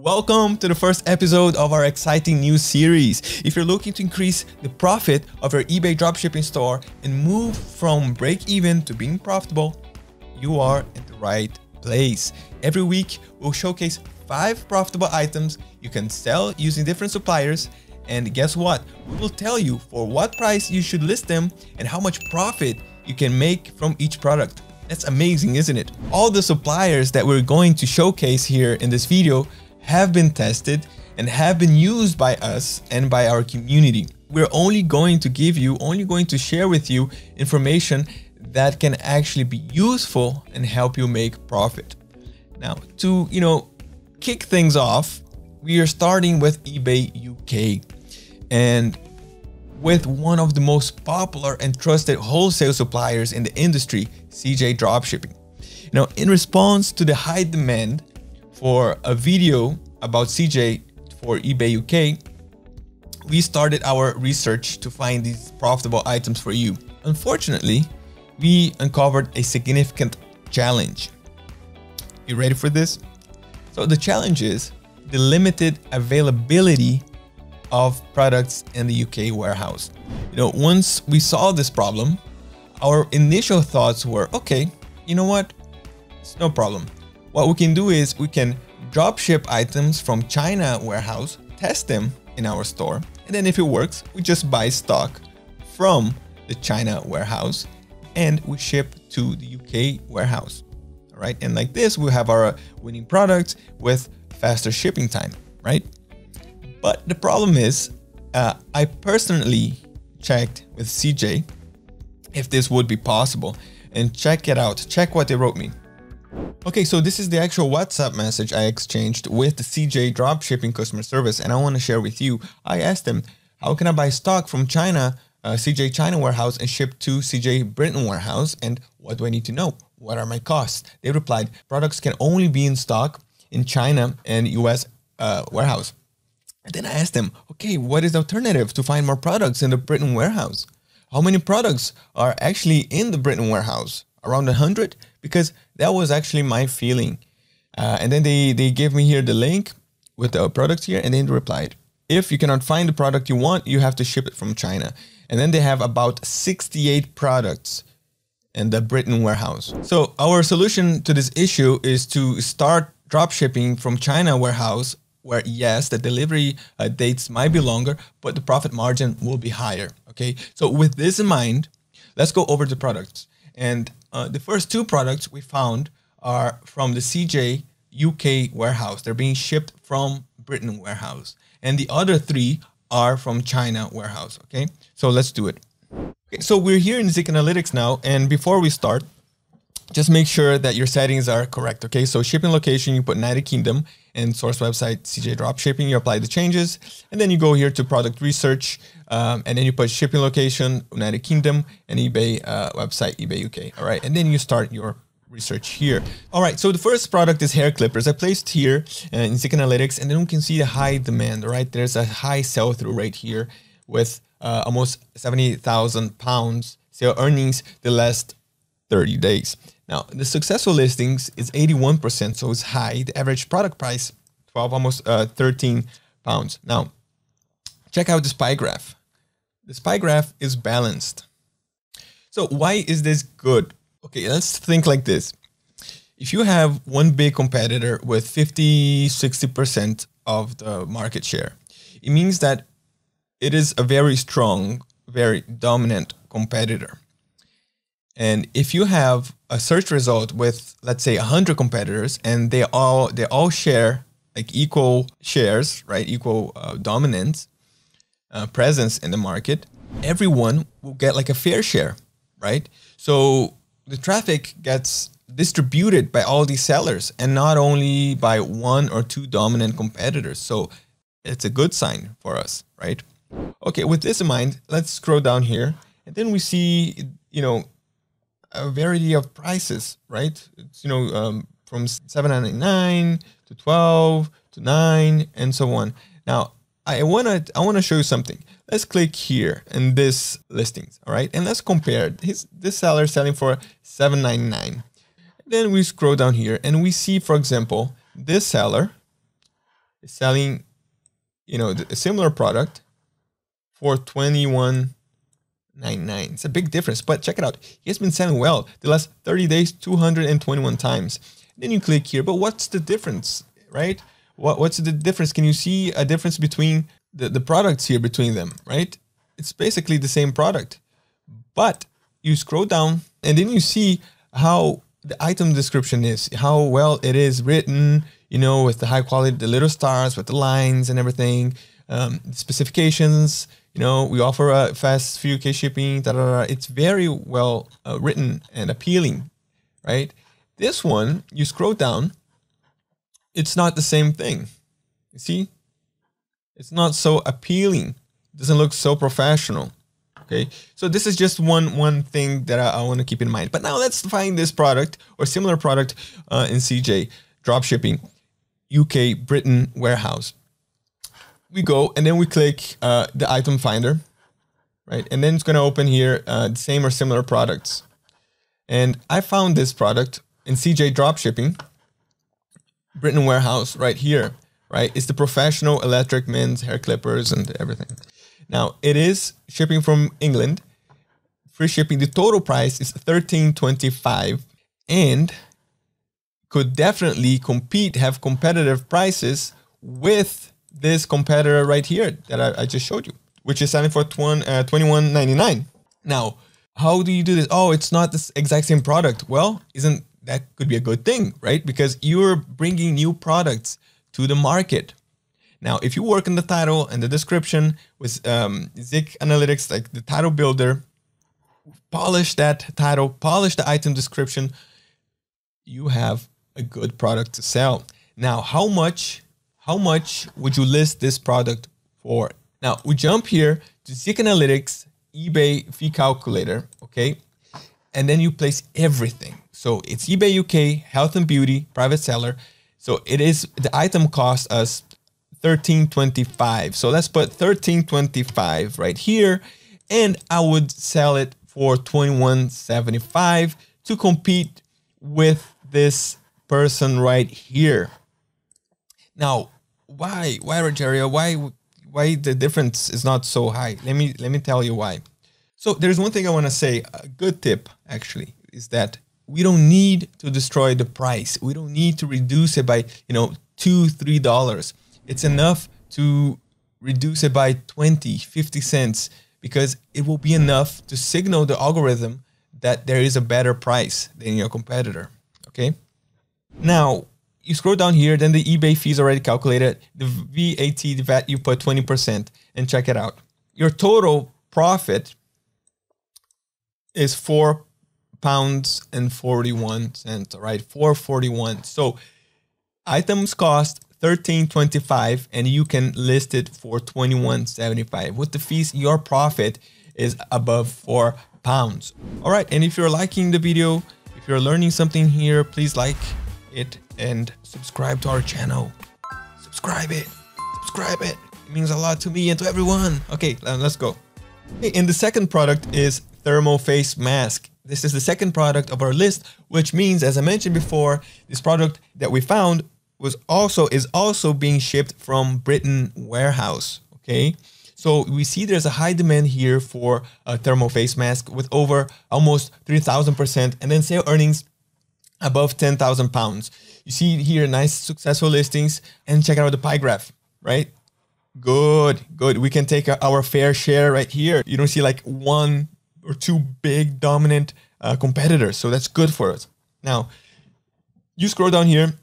Welcome to the first episode of our exciting new series. If you're looking to increase the profit of your eBay dropshipping store and move from break even to being profitable, you are in the right place. Every week, we'll showcase five profitable items you can sell using different suppliers. And guess what? We will tell you for what price you should list them and how much profit you can make from each product. That's amazing, isn't it? All the suppliers that we're going to showcase here in this video have been tested and have been used by us and by our community. We're only going to give you, only going to share with you information that can actually be useful and help you make profit. Now, to, you know, kick things off, we are starting with eBay UK. And with one of the most popular and trusted wholesale suppliers in the industry, CJ Dropshipping. Now, in response to the high demand for a video about CJ for eBay UK, we started our research to find these profitable items for you. Unfortunately, we uncovered a significant challenge. You ready for this? So the challenge is the limited availability of products in the UK warehouse. You know, once we saw this problem, our initial thoughts were, okay, you know what? It's no problem. What we can do is we can drop ship items from China warehouse, test them in our store, and then if it works, we just buy stock from the China warehouse and we ship to the UK warehouse. All right, and like this, we have our winning product with faster shipping time, right? But the problem is, uh, I personally checked with CJ if this would be possible and check it out. Check what they wrote me. Okay, so this is the actual WhatsApp message I exchanged with the CJ dropshipping customer service, and I want to share with you. I asked them, how can I buy stock from China, uh, CJ China warehouse, and ship to CJ Britain warehouse? And what do I need to know? What are my costs? They replied, products can only be in stock in China and US uh, warehouse. And then I asked them, okay, what is the alternative to find more products in the Britain warehouse? How many products are actually in the Britain warehouse? Around 100? Because that was actually my feeling. Uh, and then they, they gave me here the link with the product here and then they replied, if you cannot find the product you want, you have to ship it from China. And then they have about 68 products in the Britain warehouse. So our solution to this issue is to start drop shipping from China warehouse where yes, the delivery uh, dates might be longer, but the profit margin will be higher. Okay. So with this in mind, let's go over the products. And uh, the first two products we found are from the CJ UK warehouse. They're being shipped from Britain warehouse. And the other three are from China warehouse. Okay. So let's do it. Okay, so we're here in Zik Analytics now. And before we start, just make sure that your settings are correct. Okay, so shipping location, you put United Kingdom and source website CJ Dropshipping, you apply the changes, and then you go here to product research, um, and then you put shipping location, United Kingdom, and eBay uh, website, eBay UK. All right, and then you start your research here. All right, so the first product is hair clippers. I placed here uh, in Zik Analytics, and then we can see the high demand. right? there's a high sell through rate here with uh, almost 70,000 pounds sale earnings the last 30 days. Now, the successful listings is 81%, so it's high. The average product price, 12, almost uh, 13 pounds. Now, check out the SPY graph. The SPY graph is balanced. So why is this good? Okay, let's think like this. If you have one big competitor with 50, 60% of the market share, it means that it is a very strong, very dominant competitor. And if you have a search result with, let's say, 100 competitors and they all they all share like equal shares, right? Equal uh, dominance, uh, presence in the market, everyone will get like a fair share, right? So the traffic gets distributed by all these sellers and not only by one or two dominant competitors. So it's a good sign for us, right? Okay, with this in mind, let's scroll down here and then we see, you know, a variety of prices, right? It's, you know, um, from 7.99 to 12 to 9 and so on. Now, I want to I want to show you something. Let's click here in this listings, all right? And let's compare. His, this seller selling for 7.99. Then we scroll down here and we see, for example, this seller is selling, you know, a similar product for 21 99. It's a big difference, but check it out. He has been selling well the last 30 days, 221 times. Then you click here, but what's the difference, right? What, what's the difference? Can you see a difference between the, the products here between them, right? It's basically the same product, but you scroll down and then you see how the item description is, how well it is written, you know, with the high quality, the little stars, with the lines and everything, um, specifications, you know, we offer a fast few K shipping, da, da, da. it's very well uh, written and appealing, right? This one, you scroll down, it's not the same thing. You see? It's not so appealing. It doesn't look so professional. Okay, so this is just one one thing that I, I want to keep in mind. But now let's find this product or similar product uh, in CJ dropshipping, UK Britain warehouse we go and then we click uh, the item finder, right? And then it's going to open here uh, the same or similar products. And I found this product in CJ Dropshipping, Britain Warehouse right here, right? It's the professional electric men's hair clippers and everything. Now it is shipping from England, free shipping. The total price is 13.25 and could definitely compete, have competitive prices with this competitor right here that I, I just showed you, which is selling for uh, 21.99. Now, how do you do this? Oh, it's not the exact same product. Well, isn't that could be a good thing, right? Because you're bringing new products to the market. Now, if you work in the title and the description with um, Zik Analytics, like the title builder, polish that title, polish the item description, you have a good product to sell. Now, how much how much would you list this product for? Now we jump here to Zik Analytics eBay fee calculator, okay? And then you place everything. So it's eBay UK, health and beauty, private seller. So it is the item cost us 1325. So let's put 1325 right here and I would sell it for 2175 to compete with this person right here. Now, why, why Rogerio? Why, why the difference is not so high? Let me let me tell you why. So there's one thing I want to say. A good tip actually is that we don't need to destroy the price. We don't need to reduce it by you know two, three dollars. It's enough to reduce it by 20, 50 cents because it will be enough to signal the algorithm that there is a better price than your competitor. Okay. Now, you scroll down here, then the eBay fees already calculated. The VAT, the VAT, you put 20% and check it out. Your total profit is four pounds and 41 cents, right? 441. So items cost 13.25 and you can list it for 21.75. With the fees, your profit is above four pounds. All right. And if you're liking the video, if you're learning something here, please like it and subscribe to our channel. Subscribe it. Subscribe it. It means a lot to me and to everyone. Okay, uh, let's go. Okay, and the second product is thermal face mask. This is the second product of our list, which means, as I mentioned before, this product that we found was also is also being shipped from Britain warehouse. Okay, so we see there's a high demand here for a thermal face mask with over almost 3,000%, and then sale earnings above 10,000 pounds. You see here, nice successful listings and check out the pie graph, right? Good, good. We can take our fair share right here. You don't see like one or two big dominant uh, competitors. So that's good for us. Now, you scroll down here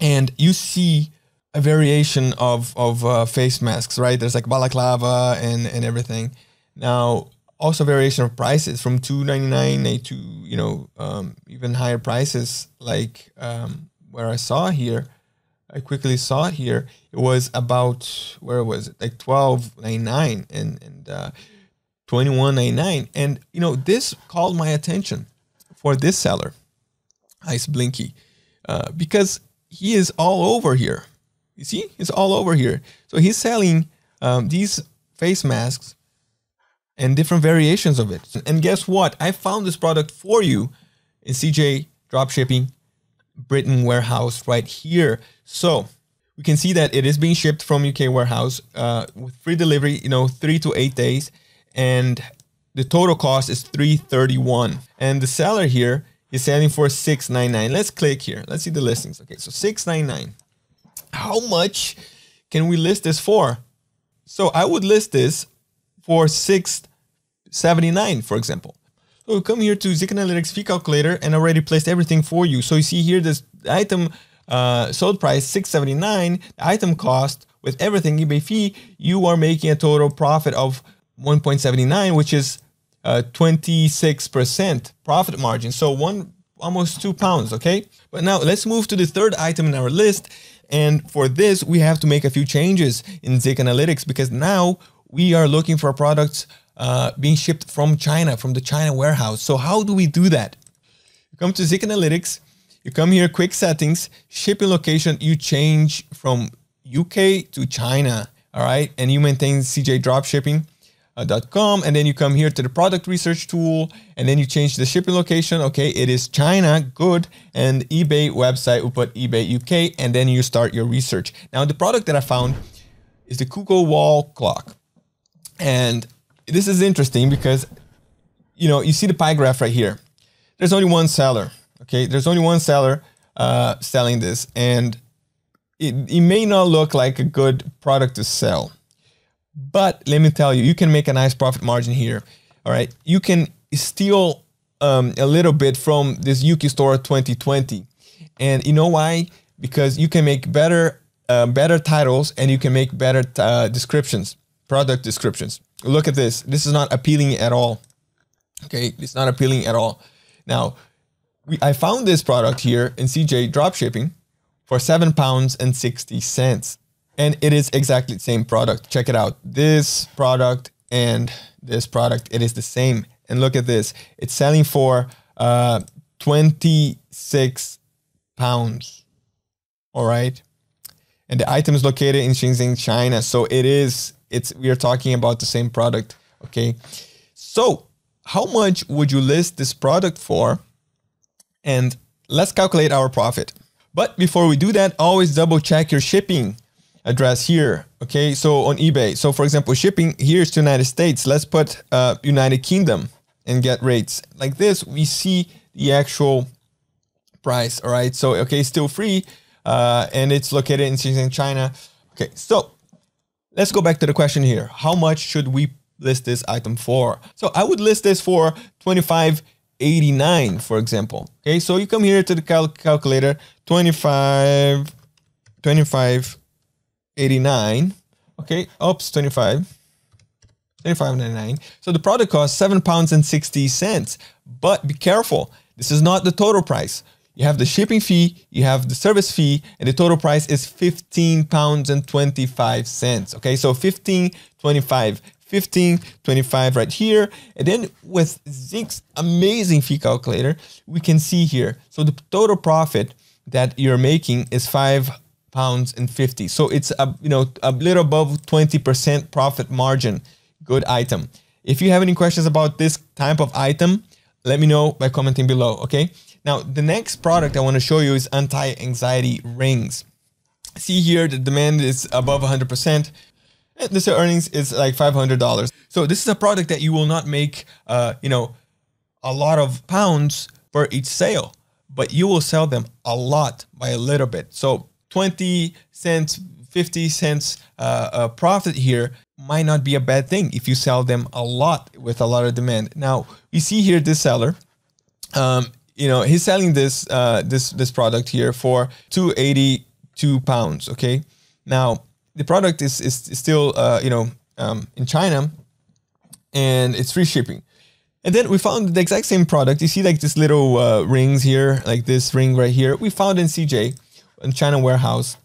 and you see a variation of, of uh, face masks, right? There's like balaclava and, and everything. Now, also variation of prices from 299 to you know um, even higher prices like um, where I saw here I quickly saw it here it was about where was it? Like 12.99 and and uh, 21.99 and you know this called my attention for this seller Ice Blinky uh, because he is all over here. You see? He's all over here. So he's selling um, these face masks and different variations of it. And guess what? I found this product for you in CJ Dropshipping Britain Warehouse right here. So we can see that it is being shipped from UK warehouse uh, with free delivery, you know, three to eight days. And the total cost is 331 and the seller here is selling for 699 let's click here. Let's see the listings. Okay so 699 how much can we list this for? So i would list this for 679 for example so we come here to Zik Analytics fee calculator and already placed everything for you so you see here this item uh, sold price 679 item cost with everything eBay fee you are making a total profit of 1.79, which is 26% uh, profit margin. So one almost two pounds, okay? But now let's move to the third item in our list. And for this, we have to make a few changes in Zik Analytics because now we are looking for products uh, being shipped from China, from the China warehouse. So how do we do that? You come to Zik Analytics, you come here, quick settings, shipping location, you change from UK to China, all right? And you maintain CJ dropshipping uh, and then you come here to the product research tool and then you change the shipping location okay it is China good and eBay website we put eBay UK and then you start your research now the product that I found is the cuckoo wall clock and this is interesting because you know you see the pie graph right here there's only one seller okay there's only one seller uh, selling this and it, it may not look like a good product to sell but let me tell you, you can make a nice profit margin here. All right. You can steal um, a little bit from this Yuki Store 2020. And you know why? Because you can make better uh, better titles and you can make better uh, descriptions, product descriptions. Look at this. This is not appealing at all. Okay, it's not appealing at all. Now, we, I found this product here in CJ dropshipping for seven pounds and 60 cents and it is exactly the same product. Check it out. This product and this product, it is the same. And look at this. It's selling for uh, 26 pounds. All right. And the item is located in Shenzhen, China. So it is, it's, we are talking about the same product. Okay. So how much would you list this product for? And let's calculate our profit. But before we do that, always double check your shipping address here. Okay, so on eBay. So for example, shipping here's to United States. Let's put uh, United Kingdom and get rates like this. We see the actual price. All right, so okay, still free, uh, and it's located in China. Okay, so let's go back to the question here. How much should we list this item for? So I would list this for 25 89 for example okay so you come here to the cal calculator 25 25 89. Okay, oops, 25. 25.99. So the product costs seven pounds and 60 cents. But be careful, this is not the total price. You have the shipping fee, you have the service fee, and the total price is 15 pounds and 25 cents. Okay, so 15, 25, 15, 25 right here. And then with Zik's amazing fee calculator, we can see here. So the total profit that you're making is five pounds and 50. So it's a, you know, a little above 20% profit margin. Good item. If you have any questions about this type of item, let me know by commenting below, okay? Now, the next product I want to show you is anti-anxiety rings. See here, the demand is above 100%. And the earnings is like $500. So this is a product that you will not make, uh, you know, a lot of pounds for each sale, but you will sell them a lot by a little bit. So 20 cents, 50 cents uh, uh, profit here might not be a bad thing if you sell them a lot with a lot of demand. Now you see here this seller, um, you know, he's selling this uh, this this product here for 282 pounds. Okay, now the product is is, still uh, you know um, in China, and it's free shipping. And then we found the exact same product. You see like this little uh, rings here, like this ring right here. We found in CJ in China warehouse.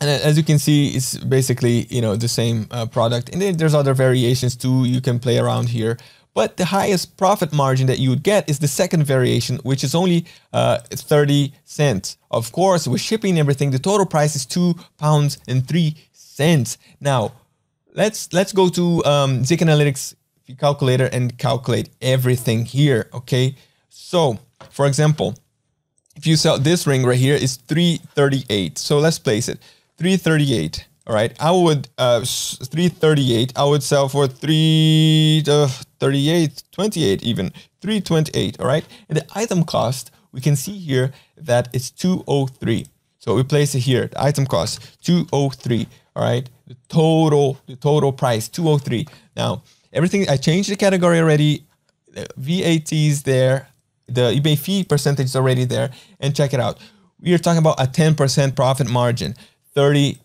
And as you can see, it's basically, you know, the same uh, product. And then there's other variations too. You can play around here. But the highest profit margin that you would get is the second variation, which is only uh, 30 cents. Of course, with shipping and everything, the total price is two pounds and three cents. Now, let's let's go to um, Zik Analytics calculator and calculate everything here. Okay, so for example, if you sell this ring right here is 338 so let's place it 338. All right, I would uh 338. I would sell for 338, 28 even 328. All right, and the item cost we can see here that it's 203. So we place it here. The item cost 203. All right, the total the total price 203. Now everything I changed the category already. VAT is there. The eBay fee percentage is already there. And check it out. We are talking about a 10% profit margin. 30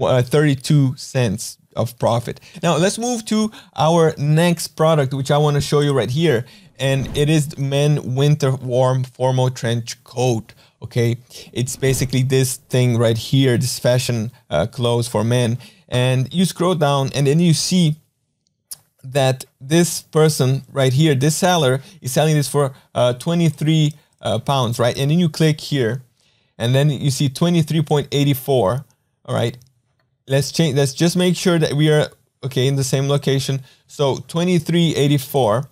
uh, 32 cents of profit. Now let's move to our next product, which I want to show you right here. And it is men winter warm formal trench coat. Okay, it's basically this thing right here, this fashion uh, clothes for men. And you scroll down and then you see that this person right here, this seller is selling this for uh, 23 uh, pounds, right? And then you click here and then you see 23.84, all right? Let's change let's just make sure that we are okay in the same location. So 2384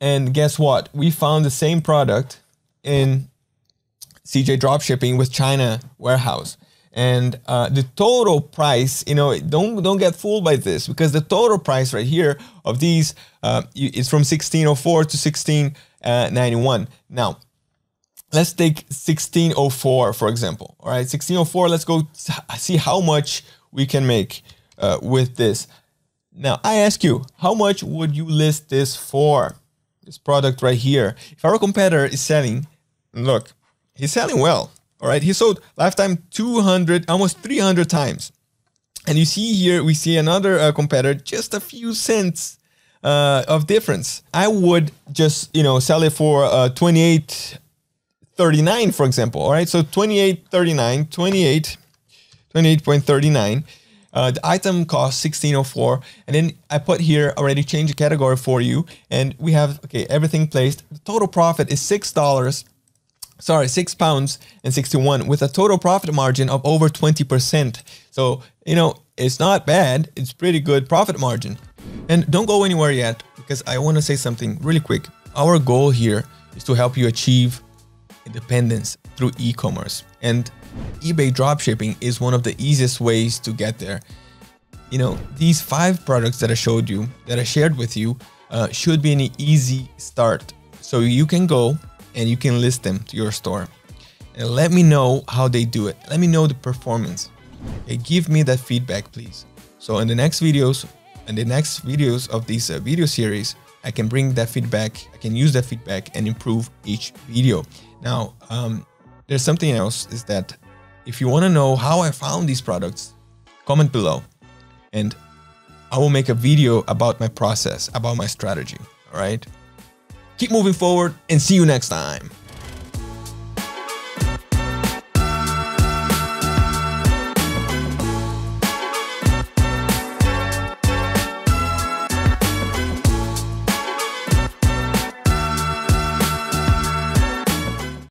and guess what? We found the same product in CJ dropshipping with China warehouse. And uh, the total price you know don't don't get fooled by this because the total price right here of these uh, is from 1604 to 1691 now let's take 1604 for example all right? 1604 let's go see how much we can make uh, with this. Now i ask you how much would you list this for this product right here? If our competitor is selling look he's selling well all right? He sold lifetime 200 almost 300 times. And you see here we see another uh, competitor just a few cents uh, of difference. I would just you know sell it for uh, 28 39, for example. All right, so 2839, 28, 28.39. Uh, the item cost 1604 and then I put here already change the category for you and we have okay everything placed the total profit is six dollars sorry six pounds and 61 with a total profit margin of over 20 percent so you know it's not bad it's pretty good profit margin and don't go anywhere yet because I want to say something really quick our goal here is to help you achieve independence through e-commerce. And eBay dropshipping is one of the easiest ways to get there. You know, these five products that I showed you, that I shared with you, uh, should be an easy start. So you can go and you can list them to your store. And let me know how they do it. Let me know the performance. Okay, give me that feedback, please. So in the next videos, in the next videos of this uh, video series, I can bring that feedback, I can use that feedback and improve each video. Now, um, there's something else is that if you want to know how I found these products, comment below and I will make a video about my process, about my strategy. All right. Keep moving forward and see you next time.